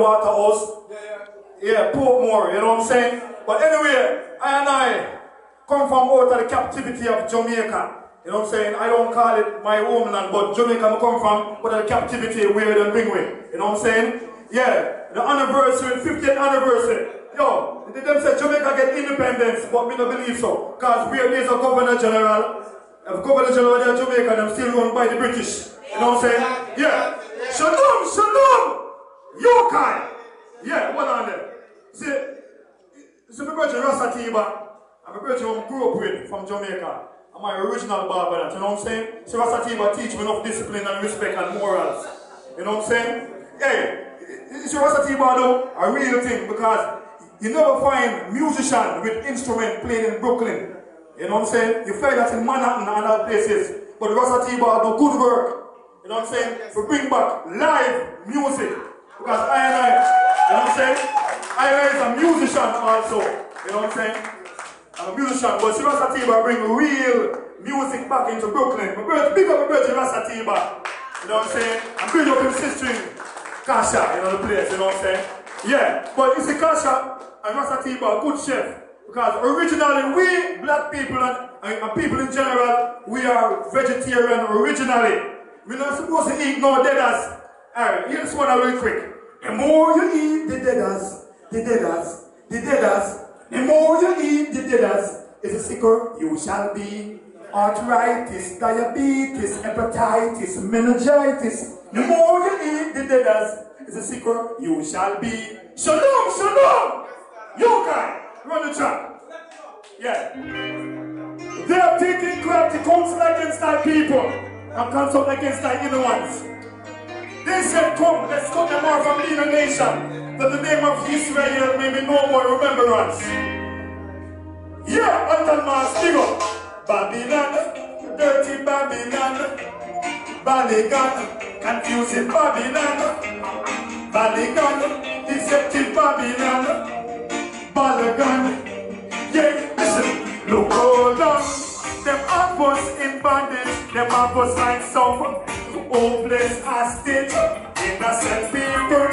Waterhouse. Yeah, Portmore, you know what I'm saying? But anyway, I and I come from out of the captivity of Jamaica. You know what I'm saying? I don't call it my homeland, but Jamaica I come from, but the captivity where they bring me. You know what I'm saying? Yeah, the anniversary, 50th anniversary. Yo, they them say Jamaica get independence, but me don't believe so. Because we are a governor general. If governor general of Jamaica, them still run by the British. You know what I'm saying? Yeah. Shalom, shalom! Yokai! Yeah, what on there? See, see my brother Rasta Tiba, and my brother who grew up with from Jamaica. I'm my original barber, you know what I'm saying? See, Rasta Tiba teach me enough discipline and respect and morals. You know what I'm saying? Hey, your Rasta Tiba though, a real thing, because you never find musician with instrument playing in Brooklyn. You know what I'm saying? You find that in Manhattan and other places. But Rasta Tiba do good work. You know what I'm saying? To bring back live music. Because I and I, you know what I'm saying? I and I is a musician also. You know what I'm saying? I'm a musician, but see Tiba bring real music back into Brooklyn. My brother, big up my brother. You know what I'm saying? I'm big up his sister Kasha, you know the place, you know what I'm saying? Yeah, but you see Kasha and Rasta Tiba, good chef. Because originally we, black people and, and, people in general, we are vegetarian originally. We're not supposed to eat no deaders. Alright, here's one real quick. The more you eat the deaders, the deaders, the deaders, the more you eat the deaders, is a sicker you shall be. Arthritis, diabetes, hepatitis, meningitis. The more you eat the deaders, is a sicker you shall be. Shalom, shalom! Yokai, run the track. Yeah. They are taking crap to counsel against thy people and counsel against thy inner ones. They said, Come, let's cut them off from being a nation, that the name of Israel may be no more remembrance. Yeah, until Mass, big up. Babylon, dirty Babylon, Balagan, confusing Babylon, Balagan, deceptive Babylon, Balagan. Yeah, listen, look all down. Them us in bondage, them us like some hopeless hostage. Innocent people,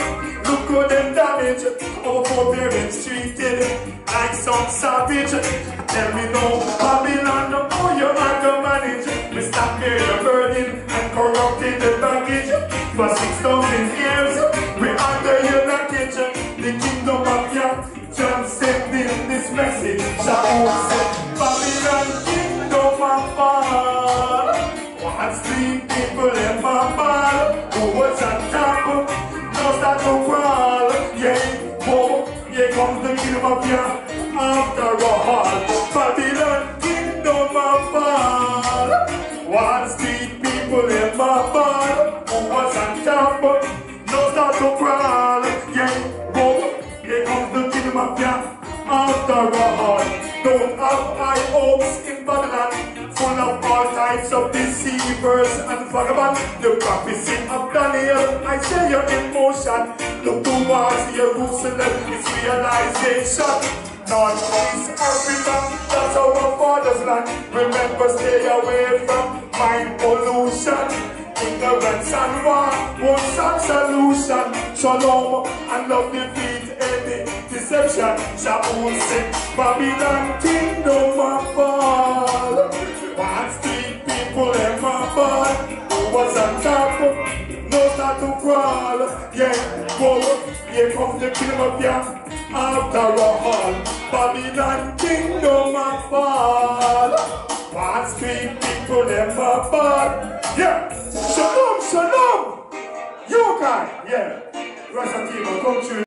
look how them damage, our forbearance treated like some savage. Tell me no, Babylon, how you are to manage? We stop here the burden and corrupted the baggage. For 6,000 years, we under your luggage. The kingdom of Yah, in this message. Shall say, of Yah. After all, Babylon kingdom of fall. One street people in my. Who was on top? Now start to crawl. Yeah, oh, here comes the kingdom of Yah. After all, don't have high hopes in Babylon, full of all types of deceivers and vagabonds. The prophecy of Daniel, I say you're in motion. Look towards Jerusalem, it's realization. North East Africa, that's our father's land. Remember, stay away from mind pollution. Ignorance and war, one some solution. Shalom and love defeat any deception. Shaul say, Babylon kingdom of fall. One street people my ball. Who was on top? No start to crawl. Yeah, go. Here comes the kingdom of Yah. After all, Babylon kingdom of fall. One street people my ball. Yeah, shalom, shalom. You guy, yeah. Rasta Tiba, come to